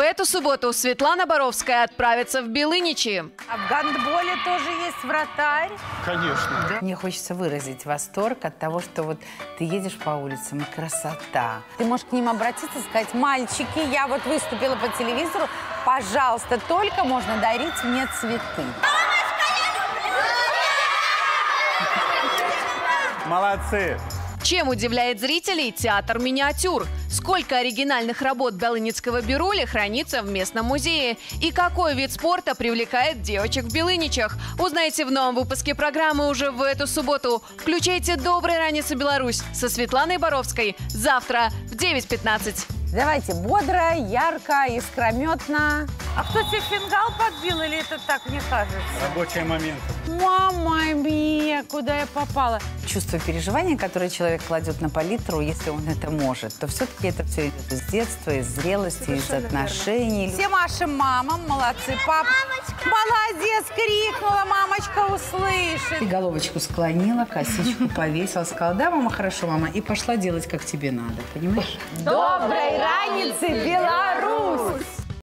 эту субботу Светлана Боровская отправится в Белыничи. А в гандболе тоже есть вратарь. Конечно. Мне хочется выразить восторг от того, что вот ты едешь по улицам, и красота. Ты можешь к ним обратиться и сказать, мальчики, я вот выступила по телевизору, пожалуйста, только можно дарить мне цветы. Молодцы. Чем удивляет зрителей театр миниатюр? Сколько оригинальных работ Белыницкого Бирули хранится в местном музее? И какой вид спорта привлекает девочек в Белыничах? Узнайте в новом выпуске программы уже в эту субботу. Включайте «Доброй раницы, Беларусь» со Светланой Боровской завтра в 9.15. Давайте бодро, ярко, искрометно. А кто тебе фингал подбил или это так мне кажется? Рабочий момент. Мама мия, куда я попала? Чувство переживания, которое человек кладет на палитру, если он это может, то все-таки это все идет из детства, из зрелости, из отношений. Все нашим мамам молодцы. Пап, молодец, крикнула, мамочка услышит. головочку склонила, косичку повесила, сказала, да, мама, хорошо, мама, и пошла делать, как тебе надо, понимаешь? Доброй раницы, Беларусь!